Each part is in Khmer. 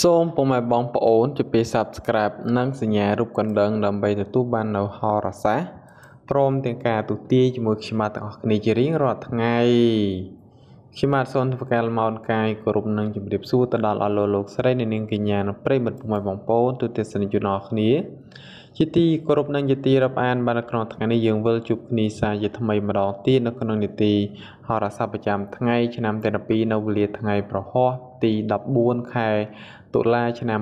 សូមពុកម៉ែបងប្អូនជួយពី Subscribe និងសញ្ញារូបកណ្ដឹងដើម្បីទទួលបាននូវហោរាសាស្ត្រព្រមទាំងការទូទាយជាមួយខ្ញុំបាទទាំងអស់គ្នាជារៀងរាល់ថ្ងៃខ្ញុំបាទសូមធ្វើការលំអរកាយគោរពនិងជម្រាបសួរទៅដល់អស់លោកលោកស្រីអ្នកនាងកញ្ញានិងប្រិយមិត្តពុកម៉ែបងប្អូនទូទាំងសនិជនអស់គ្នាជាទីគោរពនិងជាទីរាប់អានបាននៅក្នុងថ្ងៃនេះយើងវិលជួបគ្នាសាជាថ្មីម្ដងទៀតនៅក្នុងនីតិហោរាសាស្ត្រប្រចាំថ្ងៃឆ្នាំទី12នៅវេលាថ្ងៃប្រហោះទី14ខែ តុលាឆ្នាំ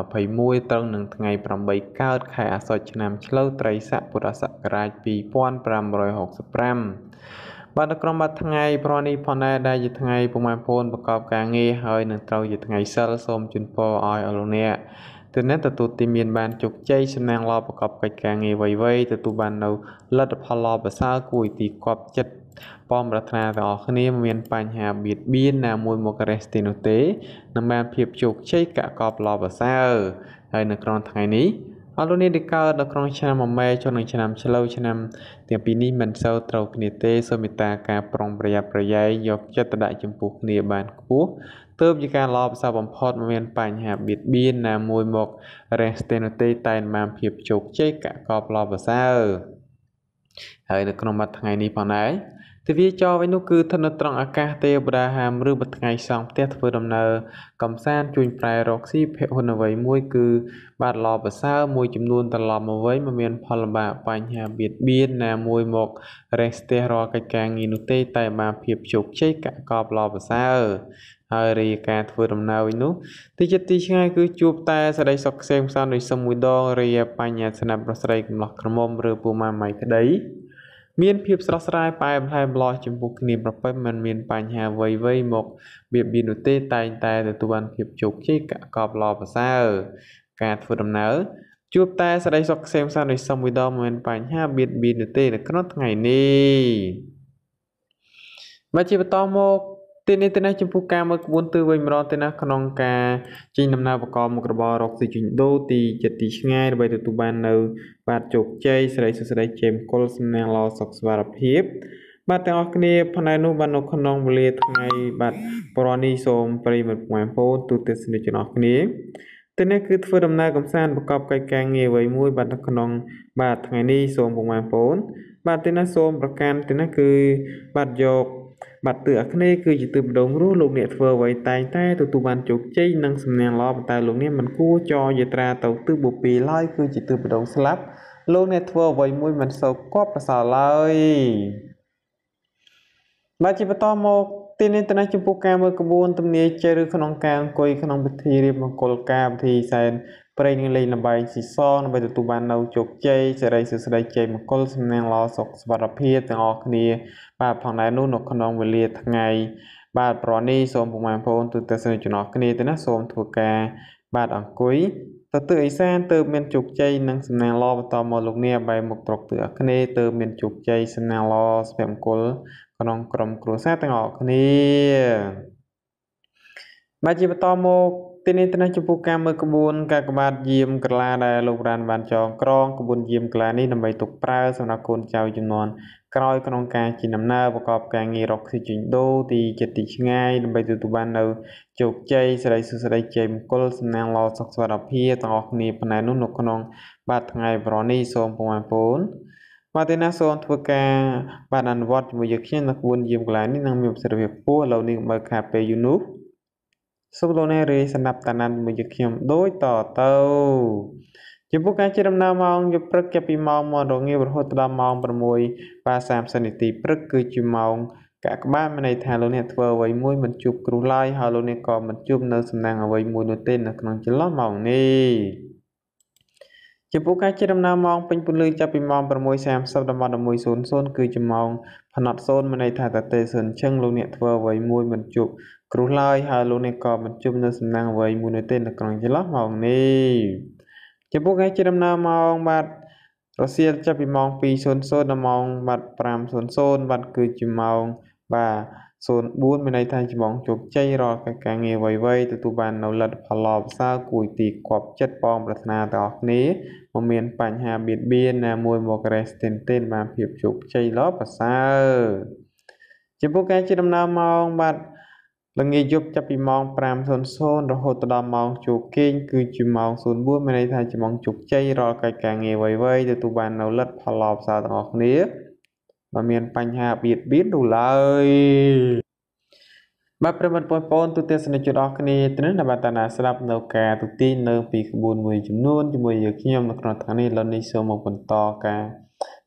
2021ត្រឹងនឹងថ្ងៃ8កើតខែអាសត់ឆ្នាំឆ្លូវត្រីស័កពុរសករាជ2565បាទនៅក្រុមបាត់ថ្ងៃប្រនេះផងដែរដែលជាថ្ងៃពុកម៉ែបងប្អូនប្រកបការងារហើយនឹងត្រូវជាថ្ងៃសិលសូមជូនពរឲ្យអរលោកអ្នកទើអ្នកទទួលទីមានបានជោគជ័យសំណាងល្អប្រកបកិច្ចការងារវៃៗទទួលបាននៅលទ្ធផលល្អប្រសើរគួរទីគប់ចិត្ត បងប្រាថ្នាទាំងអស់គ្នាមានបញ្ហាបៀតបៀនណាមួយមករេសទីនោះទេនឹងបានភាពជោគជ័យកកបល្អប្រសើរហើយនៅក្នុងថ្ងៃនេះអរលោកនេះដែលកើតនៅក្នុងឆ្នាំមមែចុះនឹងឆ្នាំឆ្លូវឆ្នាំទាំងពីរនេះមិនសូវត្រូវគ្នាទេសូមមេត្តាការប្រុងប្រយ័ត្នប្រយែងយកចិត្តដាក់ចំពោះគ្នាបានខ្ពស់ទើបជាការល្អប្រសើរបំផុតមានបញ្ហាបៀតបៀនណាមួយមករេសទេនោះទេតែបានភាពជោគជ័យកកបល្អប្រសើរហើយនៅក្នុងមួយថ្ងៃនេះផងដែរ ទិវាចរវិញនោះគឺឋិនត្រង់អាកាសទេវតាហាមឬមួយថ្ងៃសង់ផ្ទះធ្វើដំណើរកំសាន្តជួញប្រែរកស៊ីភៈហ៊ុនអ្វីមួយគឺ បាទល្អប្រសើរមួយចំនួនត្រឡប់មកវិញមិនមានផលលំបាកបញ្ហាបៀតបៀនណាមួយមករេះស្ទះរាល់កិច្ចការងារនោះទេ តែបានភាពជោគជ័យកកបល្អប្រសើរហើយរីការធ្វើដំណើរវិញនោះទីចិត្តទីឆ្ងាយគឺជួបតែសដីសុខខ្សែផ្សំដោយសមួយដងរីបញ្ញស្នាប់ប្រស្រីកំឡោះក្រមុំឬពូម៉ាម៉ៃក្តី មានភាពស្រស់ស្រាយផ្អែមល្ហែមម្លោះចំពោះគ្នាប្រពៃមិនមានបញ្ហាអ្វីៗមកបៀតបៀននោះទេតែងតែទទួលបានភាពជោគជ័យកកបល្អប្រសើរការធ្វើដំណើរជួបតែសេចក្តីសុខខ្សែមសានដោយសមមួយដងមិនមានបញ្ហាបៀតបៀននោះទេនៅក្នុងថ្ងៃនេះមកជាបន្តមក ទីនេះទៅនេះចំពោះការមើលក្បួនទិសវិញម្ដងទៅណាក្នុងការចេញដំណើរបកមុខរបររកស៊ីជិញដូរទីចិត្តទីឆ្ងាយដើម្បីទទួលបាននៅ បាទជោគជ័យស្រីសុស្ដីជេមគុលសំណាងល្អសុខស្វារភាពបាទទាំងអស់គ្នាផ្នែកនោះបាទនៅក្នុងវេលាថ្ងៃបាទប្រនេះសូមប្រិយមិត្តបងប្អូនទូទស្សនិកជនអស់គ្នាទៅនេះគឺធ្វើដំណើរកំសាន្តប្រកបកិច្ចការងារអ្វីមួយបាទនៅក្នុង បាទថ្ងៃនេះសូមបងប្អូនបាទទីនេះសូមប្រកាន់ទីនេះគឺបាទយក បាទទិសអាគ្នេយ៍គឺជាទិសម្ដងរស់លោកអ្នកធ្វើអ្វីតែងតែទទួលបានជោគជ័យនិងសំណាងល្អប៉ុន្តែលោកអ្នកមិនគួរចរយាត្រាទៅទិសបុព្វឡើយគឺជាទិសម្ដងស្លាប់លោកអ្នកធ្វើអ្វីមួយមិនសូវគប់ប្រសើរឡើយបាទជាបន្តមកទីនេះទៅនេះចំពោះការមើលក្បួនទំនាយជ័យឬក្នុងការអង្គុយក្នុងពិធីរៀបមង្គលការពិធីសែន ព្រៃនឹងលេងលបែងស៊ីសងដើម្បីទទួលបាននៅជោគជ័យសេរីសុស្ដីជ័យមង្គលសំណាងល្អសុខសុវត្ថិភាពទាំងអស់គ្នា បាទផងដែរនោះនៅក្នុងវេលាថ្ងៃបាទប្រនេះសូមពុកម៉ែបងប្អូនទូទៅសិនចំណោះគ្នាទៅណាសូមធ្វើការ បាទអង្គុយទៅទិសឦសានទៅមានជោគជ័យនិងសំណាងល្អបន្តមកលោកអ្នកបែរមុខត្រកទិសអាគ្នេយ៍ទៅមានជោគជ័យសំណាងល្អសុភមង្គលក្នុងក្រុមគ្រួសារទាំងអស់គ្នាបាទជាបន្តមក ទីនេះទៅនេះចំពោះការមើលក្បួនការកបាតយាមក្លាដែលលោករានបានចងក្រងក្បួនយាមក្លានេះដើម្បីទុកប្រើសម្រាប់កូនចៅចំនួនក្រោយក្នុងការជិះដំណើរប្រកបការងាររកស៊ីចិញ្ដូទីចិត្តទីឆ្ងាយដើម្បីទទួលបាននៅជោគជ័យសិរីសុស្ដីជ័យមង្គលសំណាងល្អសុខសុវត្ថិភាពទាំងអស់គ្នាផ្នែកនោះនៅក្នុង បាទថ្ងៃប្រនេះសូមបងប្អូនបាទទេណាសូមធ្វើការបាទអនុវត្តជាមួយយើងខ្ញុំនៅក្បួនយាមកន្លែងនេះនឹងមានប្រសិទ្ធភាពខ្ពស់ឥឡូវនេះបើខាតពេលយូរនោះ សូមលោកអ្នករីសម្រាប់តាណានជាមួយយើងខ្ញុំដូចតទៅចំពោះការជិះដំណើរម៉ោងយប់ព្រឹកចាប់ពីម៉ោង1រងាវរហូតដល់ម៉ោង6:30នាទីព្រឹកគឺជាម៉ោងកាក់ក្បាលមានន័យថាលោកអ្នកធ្វើអ្វីមួយមិនជួបគ្រោះឡើយហើយលោកអ្នកក៏មិនជួបនៅសំណាងអ្វីមួយនោះទេនៅក្នុងចន្លោះម៉ោងនេះចំពោះការជិះដំណើរម៉ោងពេញពន្លឺចាប់ពីម៉ោង6:30ដល់ម៉ោង11:00គឺជាម៉ោងផ្នត់សូនមានន័យថាតទេសនឈឹងលោកអ្នកធ្វើអ្វីមួយមិនជួប គ្រោះឡើយហើយលោកអ្នកក៏មិនជួបនៅសំណាងអ្វីមួយនោះទេនៅក្នុងចន្លោះម៉ោងនេះចំពោះការជិះដំណើរម៉ោងបាទរសៀលចាប់ពីម៉ោង2:00ដល់ម៉ោងបាទ5:00បាទគឺជាម៉ោងបាទ04មានន័យថាចំងជោគជ័យរាល់ការងារអ្វីៗទទួលបាននៅលទ្ធផលល្អប្រសើរគួរទីគប់ចិត្តបងប្រាថ្នាទាំងអស់គ្នាមិនមានបញ្ហាបៀតបៀនណាមួយមករេសទិនទិនបានភាពជោគជ័យល្អប្រសើរចំពោះការជិះដំណើរម៉ោងបាទ ល្ងាចយប់ចាប់ពីម៉ោង5:00រហូតដល់ម៉ោងចូលគេងគឺជាម៉ោង04មានន័យថាជាម៉ោងជោគជ័យរាល់កិច្ចការងារអ្វីៗទទួលបាននូវលទ្ធផលល្អប្រសើរទាំងអស់គ្នាមិនមានបញ្ហាបៀតបៀននោះឡើយបាទប្រិមត្តបងប្អូនទូទស្សនិកជនអរគ្នាទៅនឹងបានតាណាស្ដាប់នៅការទូទីនៅពីក្បួនមួយចំនួនជាមួយយើងខ្ញុំនៅក្នុងថ្ងៃនេះឥឡូវនេះសូមមកបន្តការ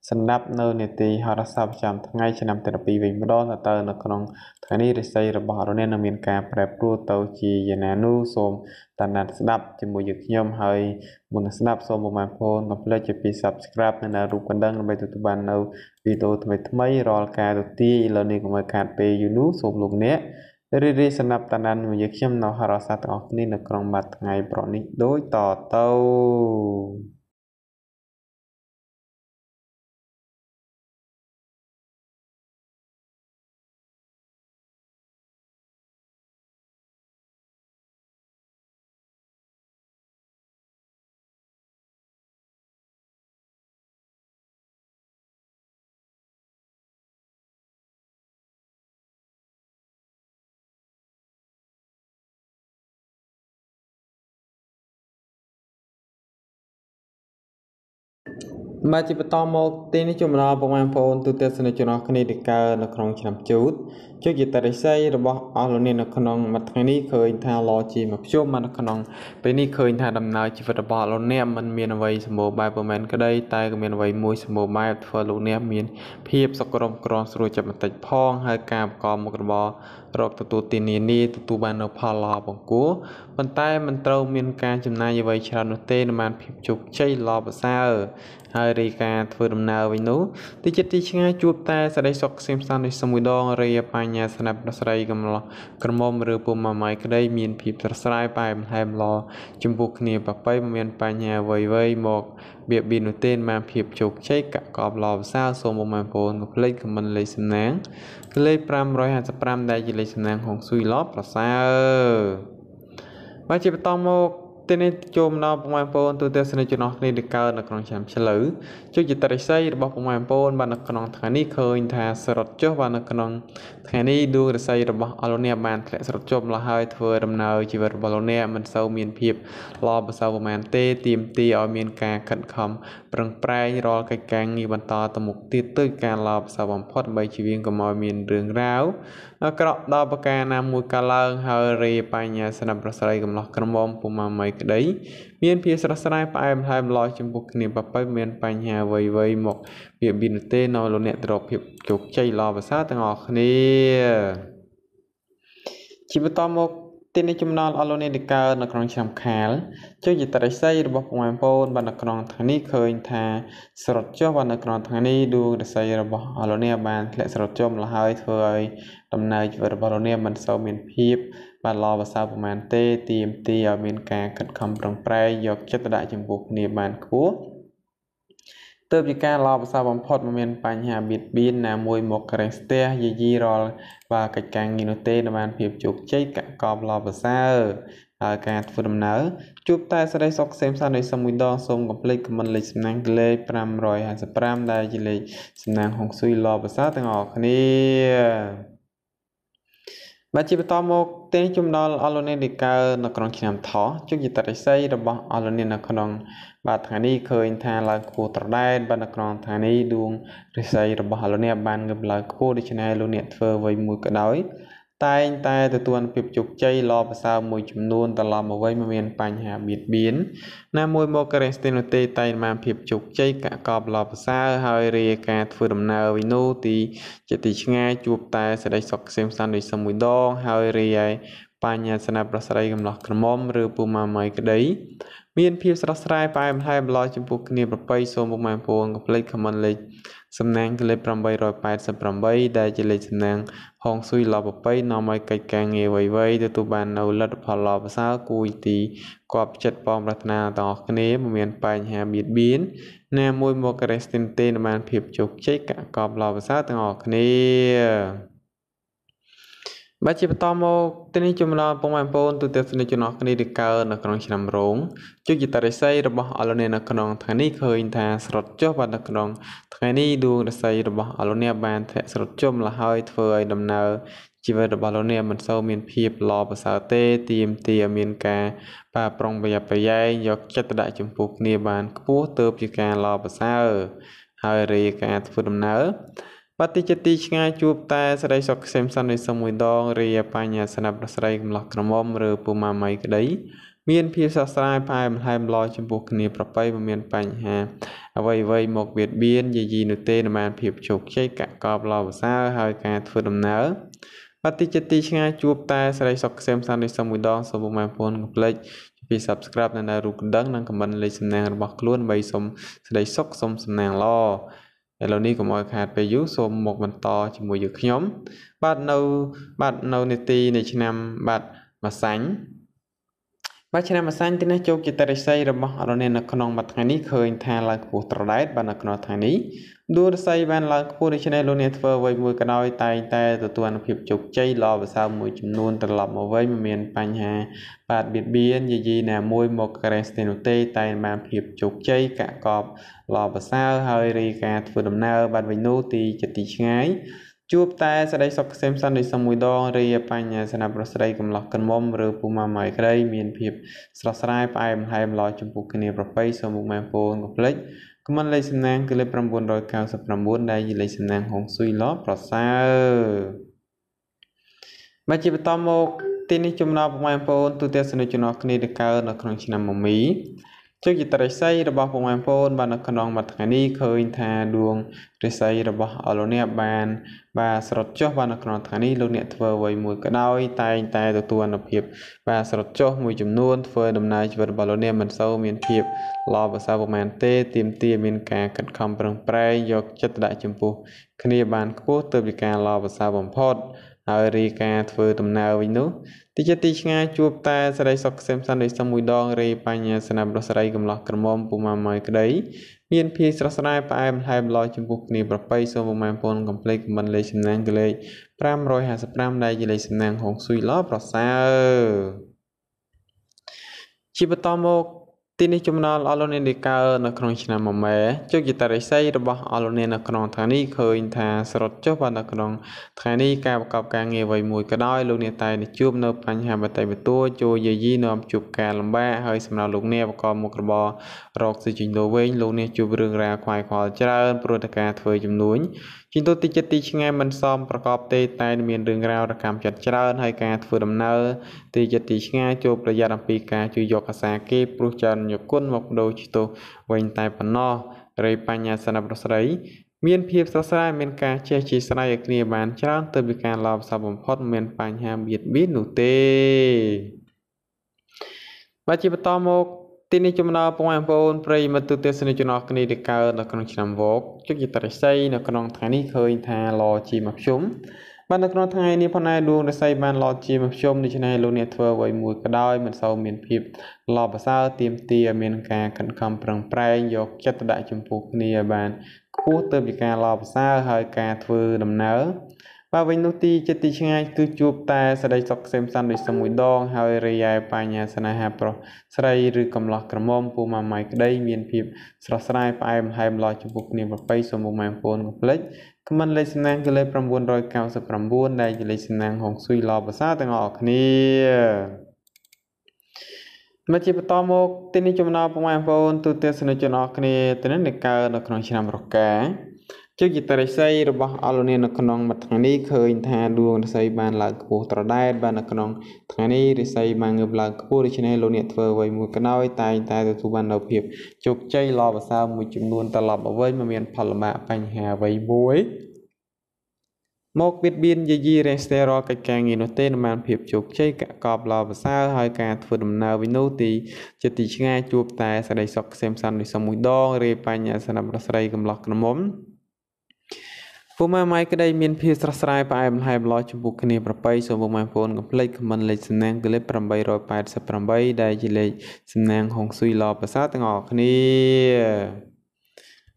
សម្រាប់នៅនេតិហរសាស្ត្រប្រចាំថ្ងៃឆ្នាំទី12វិញម្ដងតើនៅក្នុងថ្ងៃនេះរិស័យរបស់រអ្នកនឹងមានការប្រែប្រួលទៅជាយ៉ាងណានោះសូមតាមដានស្ដាប់ជាមួយយើងខ្ញុំហើយមុននឹងស្ដាប់សូមបងប្អូនកុំភ្លេចជាពី Subscribe នៅរូបកណ្ដឹងដើម្បីទទួលបាននៅវីដេអូថ្មីៗរាល់ការទទីឥឡូវនេះកុំឲ្យខាតពេលយូរនោះសូមលោកអ្នករីរីសម្រាប់តាណានមួយខ្ញុំនៅហរសាស្ត្រទាំងអស់គ្នានៅក្នុងបាត់ថ្ងៃប្រនេះដូចតទៅ បាទជាបន្តមកទីនេះជំរាបបងប្អូនទូទស្សនិកជនអស់គ្នាដែលកើតនៅក្នុងឆ្នាំជូត ជោគយតរិស័យរបស់អស់លោកអ្នកនៅក្នុងមួយថ្ងៃនេះឃើញថាឡជាមកភ្ជុំមកនៅក្នុងពេលនេះឃើញថាដំណើរជីវិតរបស់លោកអ្នកមិនមានអ្វីសម្បូរបែបប្រមែនក្តីតែក៏មានអ្វីមួយសម្បូរបែបធ្វើលោកអ្នកមានភាពសុខរមក្រស្រួលចិត្តបន្តិចផងហើយការប្រកបមុខរបររកទទួលទាននានាទទួលបាននៅផលល្អបង្គួរប៉ុន្តែមិនត្រូវមានការចំណាយអ្វីច្រើននោះទេនឹងបានភាពជោគជ័យល្អប្រសើរហើយរីការធ្វើដំណើរវិញនោះទីចិត្តទីឆ្ងាយជួបតែសេចក្តីសុខខ្សែមសាននេះមួយដងរីបញ្ញាស្នាប់ប្រស្រីកំឡោះក្រមុំឬពុំម៉ាម៉ាយក្តីមានភាពស្រស់ស្រាយបែបហែមឡចំពោះគ្នាប្របីមិនមានបញ្ហាអ្វីៗមកបៀតបៀននោះទេបានភាពជោគជ័យកកបឡោផ្សាសូមបងប្អូនកុំភ្លេចខមមិនលេខសំណាងលេខ555ដែលជាលេខសំណាងហុងស៊ុយឡប្រសើរបាទជាបន្តមក ទីនេះចូលមកដល់បងប្អូនទូទៅស្នេហ៍ចំណោះគ្នាដែលកើតនៅក្នុងឆ្នាំឆ្លូវជោគចិត្តរិស័យរបស់បងប្អូនបាននៅក្នុងថ្ងៃនេះឃើញថាសរុបចុះបាននៅក្នុងថ្ងៃនេះដួងរិស័យរបស់អលោកអ្នកបានធ្លាក់សរុបចុះម្ល៉េះហើយធ្វើដំណើរជីវិតរបស់លោកអ្នកមិនសូវមានភាពល្អប្រសើរប្រហែលទេទាមទារឲ្យមានការខិតខំប្រឹងប្រែងរាល់កិច្ចការងារបន្តទៅមុខទៀតទៅការល្អប្រសើរបំផុតដើម្បីជៀសវាងកុំឲ្យមានរឿងរ៉ាវអាក្រក់ដល់ប្រការណាមួយកាលឡើងហើយរីបញ្ញាស្នាប់ប្រស្រីកំឡោះក្រមុំពុំម៉ាមីក្តី មានភាពស្រស់ស្រាយផ្អែមល្ហែមឡោះចំពោះគ្នាបបិមានបញ្ហាអ្វីៗមកវាបៀនទេនៅលោកអ្នកត្រកភាពជោគជ័យល្អប្រសើរទាំងអស់គ្នាជាបន្តមកទីនេះចំណល់អស់លោកអ្នកដែលកើតនៅក្នុងឆ្នាំខាលចុះយតរិស័យរបស់បងប្អូនបាននៅក្នុងថ្ងៃនេះឃើញថាស្រត់ចុះបាននៅក្នុងថ្ងៃនេះដួងរិស័យរបស់អស់លោកអ្នកបានធ្លាក់ស្រត់ចុះម្ល៉េះហើយធ្វើឲ្យដំណើរជីវិតរបស់លោកអ្នកមិនសូវមានភាព បានល្អប្រសើរប្រហែលទេទាមទារឲ្យមានការខិតខំប្រឹងប្រែងយកចិត្តដាក់ចំពោះគ្នាបានខ្ពស់ទើបជាការល្អប្រសើរបំផុតមិនមានបញ្ហាបៀតបៀនណាមួយមកក្រេះស្ទះយាយីរាល់បាទកិច្ចការងារនោះទេនឹងបានភាពជោគជ័យកកបល្អប្រសើរហើយការធ្វើដំណើរជួបតែសេរីសុខសេមសាននៃសមួយដងសូមកុំភ្លេចខមមិនលេខសំណាងលេខ555ដែលជាលេខសំណាងហុងស៊ុយល្អប្រសើរទាំងអស់គ្នា បាទជាបន្តមកទេជំនល់អលនេនីកើនៅក្នុងឆ្នាំថោះជោគយតរិស័យរបស់អលនេនៅក្នុង បាទថ្ងៃនេះឃើញថាឡើងខ្ពស់ត្រដែតបាទនៅក្នុងថ្ងៃនេះដួងរិស័យរបស់អលនេបានងើបឡើងខ្ពស់ដូច្នេះលោកអ្នកធ្វើអ្វីមួយក៏ដោយ តែងតែទទួលភាពជោគជ័យល្អប្រសើរមួយចំនួនត្រឡប់មកវិញមិនមានបញ្ហាបៀតបៀនណាមួយមកករេស្ទីនោះទេតែបានភាពជោគជ័យកកបល្អប្រសើរហើយរាការធ្វើដំណើរវិញនោះទីជាទីឆ្ងាយជួបតែសេចក្តីសុខក្សេមសាន្តដូចសមួយដងហើយរាយបញ្ញសនៈប្រស្រីកំឡោះក្រមុំឬពូម៉ាម៉ៃក្តីមានភាពស្រស់ស្រាយផ្អែមល្ហែមឡោចំពោះគ្នាប្របីសូមពុកម៉ែបងប្អូនកុំភ្លេចខមមិនលេខ សំណាងគឺលេខ888ដែលជាលេខសំណាងហងស៊ុយឡបបីនាំឲ្យកិច្ចការងារអ្វីៗទទួលបាននៅលទ្ធផលល្អប្រសើរគួរទីគប់ចិត្តបងប្រាថ្នាទាំងអស់គ្នាមិនមានបញ្ហាបៀតបៀនណាមួយមកករេស្ទីនទេបានភាពជោគជ័យកកបល្អប្រសើរទាំងអស់គ្នា បបាទជាបន្តមកទីនេះចំណងពងបងប្អូនទូទាំងស្នេហ៍ចំណងគ្នាដែលកើនៅក្នុងឆ្នាំរោងជោគជតារិស័យរបស់អលនេនៅក្នុងថ្ងៃនេះឃើញថាស្រត់ចុះបាទនៅក្នុងថ្ងៃនេះដួងរិស័យរបស់អលនេបានធ្លាក់ស្រត់ចុះម្ល៉េះហើយធ្វើឲ្យដំណើរជីវិតរបស់លោកអ្នកមិនសូវមានភាពល្អប្រសើរទេទៀមទាមានការប៉ាប្រុងប្រយ័ត្នប្រយែងយកចិត្តទុកដាក់ចំពោះគ្នាបានខ្ពស់ទៅជាការល្អប្រសើរហើយរាយការធ្វើដំណើរ បាត់ទីចិត្តទីឆ្ងាយជួបតែស្រីសុខខ្សែមសន្និសមមួយដងរាបញ្ញាស្នាប់ប្រស្រីកំឡោះក្រមុំឬពូម៉ាម៉ៃក្តីមានភាពស្រស់ស្រាយផ្អែមល្ហែមឡចំពោះគ្នាប្របីមិនមានបញ្ហាអ្វីអ្វីមកបៀតបៀនយាយីនោះទេនឹងបានភាពជោគជ័យកកបល្អប្រសើរហើយការធ្វើដំណើរបាត់ទីចិត្តទីឆ្ងាយជួបតែស្រីសុខខ្សែមសន្និសមមួយដងសូមបងប្អូនកុំភ្លេចពី Subscribe នៅរូបកណ្ដឹងនិង Comment លេខសំណាងរបស់ខ្លួនដើម្បីសូមស្ដីសុខសូមសំណាងល្អ ឥឡូវនេះកុំឲ្យខាតពេលយូរសូមមកបន្តជាមួយយើងខ្ញុំ បាទនៅបាទនៅនេតិនៃឆ្នាំបាទមួយសាញ់ បាទឆ្នាំម្សាញ់ទីនេះជោគជតារិស័យរបស់អរនេនៅក្នុងមួយថ្ងៃនេះឃើញថាឡើងខ្ពស់ត្រដែតបាទនៅក្នុងថ្ងៃនេះដួលរិស័យបានឡើងខ្ពស់ដូច្នេះលោកអ្នកធ្វើអ្វីមួយក៏ដោយតែងតែទទួលបានភាពជោគជ័យល្អប្រសើរមួយចំនួនត្រឡប់មកវិញមិនមានបញ្ហាបាទបៀតបៀនយាយីណាមួយមកការ៉េស្ទេនោះទេតែបានភាពជោគជ័យកាក់កបល្អប្រសើរហើយរីការធ្វើដំណើរបាទវិញនោះទីចិត្តទីឆ្ងាយ ជួបតែស្ដីសុខខ្សែមសន្តិសមមួយដងរីបញ្ញាសនៈប្រស្រីកំឡោះកមុំឬពូម៉ាម៉ៃក្រីមានភាពស្រស់ស្រាយផ្អែមហែមល្អចំពោះគ្នាប្រពៃសូមមុខម៉ែពូនកុំភ្លេចខមមិនលេខសំណាងគឺលេខ999ដែលជាលេខសំណាងហុងស៊ុយឡប្រសើរមកជាបន្តមកទីនេះចំណោមបងប្អូនទូទាំងសនុចំណោះគ្នាទៅកើនៅក្នុងឆ្នាំមមី ជោគជតារិស័យរបស់បងប្អូនបាននៅក្នុងមួយថ្ងៃនេះឃើញថាដួងរិស័យរបស់អលោកអ្នកបាន បាទស្រត់ចុះបាទនៅក្នុងថ្ងៃនេះលោកអ្នកធ្វើអ្វីមួយក៏ដោយតែងតែទទួលអនុភាពបាទស្រត់ចុះមួយចំនួនធ្វើដំណើរជីវិតរបស់លោកអ្នកមិនសូវមានភាពល្អប្រសើរប្រហែលទេទៀមទាមានការខិតខំប្រឹងប្រែងយកចិត្តដាក់ចំពោះគ្នាបានខ្ពស់ទើបជាការល្អប្រសើរបំផុត ហើយរីការធ្វើដំណើរវិញនោះទីចិត្តទីឆ្ងាយជួបតែស្រីសុខខ្សែមសន្តិសមមួយដងរីបញ្ញាស្នាប់រស្រីកំឡោះក្រមុំពុំម៉ាម៉ៃក្តីមានភីស្រស់ស្រាយផ្អែមល្ហែមឡចំពោះគ្នាប្របីសូមបងប្អូនកុំភ្លេចខមមិនលេខសំណាងគឺលេខ555ដែលជាលេខសំណាងហុងស៊ុយឡប្រសើរជាបន្តមក ទីនេះចំណល់អលនេនីកើនៅក្នុងឆ្នាំមមែជោគជតារិស័យរបស់អលនេនៅក្នុងថ្ងៃនេះឃើញថាស្រត់ចុះបាទនៅក្នុងថ្ងៃនេះការប្រកបការងារអ្វីមួយក៏ដោយលោកអ្នកតែជួបនៅបញ្ហាបតិបទួចូលយាយីនាំជួបការលំបាកហើយសម្រាប់លោកអ្នកប្រកបមុខរបររកស៊ីជីដូវិញលោកអ្នកជួបរឿងរ៉ាវខ្វាយខ្វល់ច្រើនព្រោះតែការធ្វើជំនួញ ជីដូទីចិត្តទីឆ្ងាយមិនសមប្រកបទេតែមានរឿងរ៉ាវរកម្មចិត្តច្រើនហើយការធ្វើដំណើរទីចិត្តទីឆ្ងាយចូលប្រយ័ត្នអំពីការជួយយកអាសាគេព្រោះច្រើនញគុណមកបដូរជីទៅវិញតែប៉ុណ្ណោះរីបញ្ញាសនប្រស្រី មានភាពស្រស់ស្រាយមានការចេះជាស្រ័យឲ្យគ្នាបានច្រើនទៅពីការឡោបសពបំផុតមានបញ្ហាបៀតបៀននោះទេបាទជាបន្តមក ទីនេះចំណោបងប្អូនប្រិយមិត្តទូទេសនិកជនអស់គ្នាដែលកើតនៅក្នុងឆ្នាំវកជោគជតារិស័យនៅក្នុងថ្ងៃនេះឃើញថាឡជីមកជុំបាទនៅក្នុងថ្ងៃនេះផងដែរដួងរិស័យបានឡជាមកជុំដូច្នេះលោកអ្នកធ្វើអ្វីមួយក៏ដោយមិនសូវមានភាពល្អប្រសើរទៀមទាមានការខិតខំប្រឹងប្រែងយកចិត្តដាក់ចំពោះគ្នាបានខ្ពស់ទៅពីការល្អប្រសើរហើយការធ្វើដំណើរ បាទវិញនោះទីចិត្តទីឆ្ងាយគឺជួបតែស្ដីសុខខ្សែមសន្តិដូចមួយដង ហើយរាយបញ្ញាស្នេហាប្រុសស្រីឬកំឡោះក្រមុំពូម៉ាម៉ៃក្តីមានភាពស្រស់ស្រាយផ្អែមល្ហែមឡោះចំពោះគ្នាប្របីសូមមកម៉ែពូនកុំភ្លេចខមមិនលេខសំណាងគឺលេខ999ដែលជាលេខសំណាងហុងស៊ុយឡោភាសាទាំងអស់គ្នាមកជាបន្តមកទីនេះចំណោមបងប្អូនទូទាំងសនិកជនអស់គ្នាទៅនឹងកើតនៅក្នុងឆ្នាំរកា ជោគជតារិស័យរបស់អលនីនៅក្នុងមួយថ្ងៃនេះឃើញថាដួងរិស័យបានឡើងខ្ពស់ត្រដែតបាននៅក្នុងថ្ងៃនេះរិស័យបានងើបឡើងខ្ពស់ដូច្នេះលោកអ្នកធ្វើអ្វីមួយក៏ដោយតែងតែទទួលបាននូវភាពជោគជ័យល្អប្រសើរមួយចំនួនត្រឡប់មកវិញមិនមានផលលំបាកបញ្ហាអ្វីមួយមកបៀតបៀនយាយីរេស្តេរកិច្ចការងារនោះទេនឹងបានភាពជោគជ័យកកបល្អប្រសើរហើយការធ្វើដំណើរវិញនោះទីចិត្តទីឆ្ងាយជួបតែសេចក្តីសុខខ្សែមសន្តិនេះសមមួយដងរេបញ្ញសនប្រស្រីកំឡោះក្រមុំ ពុកម៉ែម៉ៃក្តីមានភាពស្រស់ស្រាយផ្អែមល្ហែមល្អចំពោះគ្នាប្របីសូមពុកម៉ែប្អូនកុំភ្លេចខមមិនលេខសំណាងគឺលេខ888ដែលជាលេខសំណាងហុងស៊ុយល្អប្រសើរទាំងអស់គ្នា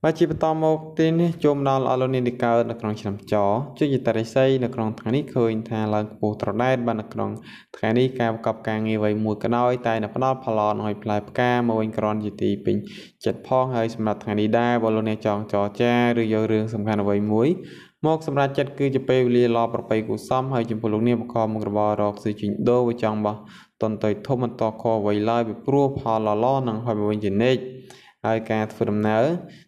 បបាទជាបន្តមកទីនេះចូលដល់អស់លោកនាងទីកើតនៅក្នុងឆ្នាំចជយុតរិស័យនៅក្នុងថ្ងៃនេះឃើញថាឡើងខ្ពស់ត្រដែតបាទនៅក្នុងថ្ងៃនេះការប្រកបការងារអ្វីមួយក៏ដោយតែនៅផ្ដល់ផលល្អឲ្យផ្លែផ្កាមកវិញក្រនជាទីពេញចិត្តផងហើយសម្រាប់ថ្ងៃនេះដែរបើលោកអ្នកចង់ចរចាឬយករឿងសំខាន់អ្វីមួយមកសម្រាប់ចិត្តគឺជាពេលវេលាល្អប្រពៃគូសំហើយចំពោះលោកអ្នកបកមុខរបររកស៊ីជីងដូវាចង់បោះតន្ទុយធំបន្តខអ្វីឡើយពីព្រោះផលល្អនឹងហើយមកវិញជានិច្ច ហើយការធ្វើដំណើរ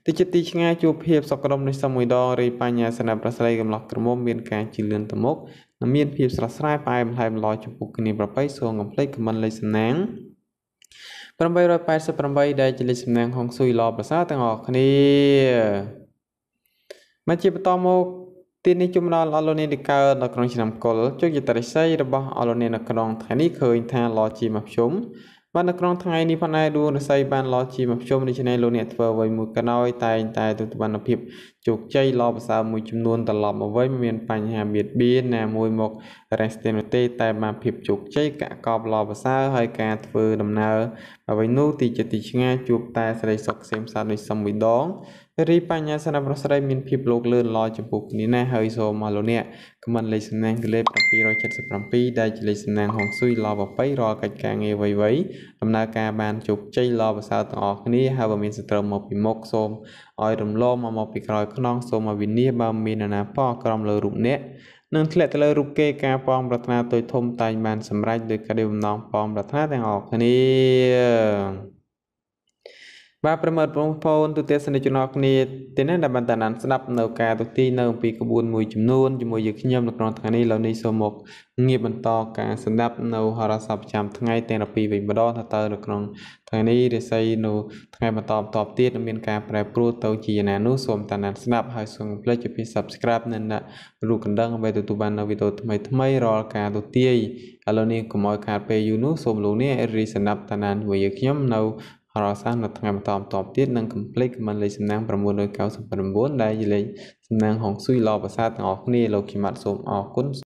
ទីចិត្តទីឆ្ងាយជួបភាពសក្តិនៃសមមួយដងរីបញ្ញាសនៈប្រស្រីកំឡោះក្រមុំមានការជឿលឿនទៅមុខនិងមានភាពស្រស់ស្រាយផ្អែមល្ហែមឡយចំពោះគ្នាប្របីសួងកំភ្លេចខមមិនលេខសំណាង888ដែលជាលេខសំណាងហុងស៊ុយល្អប្រសើរទាំងអស់គ្នាមកជាបន្តមកទីនេះជំនល់អលនីនិកើនៅក្នុងឆ្នាំកុលជោគយតរិស័យរបស់អលនីនៅក្នុងថ្ងៃនេះឃើញថាឡជាមកជុំ បាទនៅក្នុងថ្ងៃនេះផងដែរដួងរស័យបានឡជាមកជុំដូច្នេះលោកអ្នកធ្វើអ្វីមួយកណោយតែងតែទទួលបានភាពជោគជ័យល្អប្រសើរមួយចំនួនត្រឡប់មកវិញមានបញ្ហាបៀតបៀនណាមួយមករេសទេនទេតែបានភាពជោគជ័យកកបល្អប្រសើរហើយការធ្វើដំណើរអ្វីនោះទីចិត្តទីឆ្ងាយជួបតែសេរីសុខក្សេមសាន្តដូចសំមួយដង រីបញ្ញាសនៈប្រស្រីមានភាពលោកលឿនល្អចំពោះគ្នាណាស់ហើយសូមមកលោកអ្នកខមមិនលេខសំណាងគឺលេខ777ដែលជាលេខសំណាងហុងស៊ុយល្អប្របីរាល់កិច្ចការងារអ្វីៗដំណើរការបានជោគជ័យល្អប្រសើរទាំងអស់គ្នាហើយបើមានសត្រូវមកពីមុខសូមឲ្យរំលងមកមកពីក្រោយខ្នងសូមឲ្យវិនិច្ឆ័យបើមាននរណាប៉ក្រំលើរូបអ្នកនឹងធ្លាក់ទៅលើរូបគេការប៉ងប្រាថ្នាទុយធំតែងបានសម្រេចដោយក្តីបំណងប៉ងប្រាថ្នាទាំងអស់គ្នា បាទប្រិមត្តបងប្អូនទូទាំងសនិកជនគ្នាទីនេះដែលបានតាមដានស្ដាប់នៅការទូទីនៅអំពីក្បួនមួយចំនួនជាមួយយើងខ្ញុំនៅក្នុងថ្ងៃនេះឡើយនេះសូមមកងាកបន្តការស្ដាប់នៅហោរាសាស្ត្រប្រចាំថ្ងៃទាំង12វិញម្ដងថាតើនៅក្នុងថ្ងៃនេះរាសីនៅថ្ងៃបន្តបន្តទៀតមានការប្រែប្រួលទៅជាយ៉ាងណានោះសូមតាមដានស្ដាប់ហើយសូមកុំភ្លេចជួយ Subscribe និងដាក់រូបកណ្ដឹងដើម្បីទទួលបាននូវវីដេអូថ្មីថ្មីរាល់ការទូទាយឥឡូវនេះកុំឲ្យខាតពេលយូរនោះសូមលោកអ្នករីស្ដាប់តាមដានជាមួយយើងខ្ញុំនៅ រកសាសនៅថ្ងៃបន្តបន្តទៀតនឹង complete ខមមិនលេខសំណាង999ដែលជាលេខសំណាងហុងស៊ុយល្អប្រសើរទាំងអស់គ្នាលោកខ្ញុំបាទសូមអរគុណ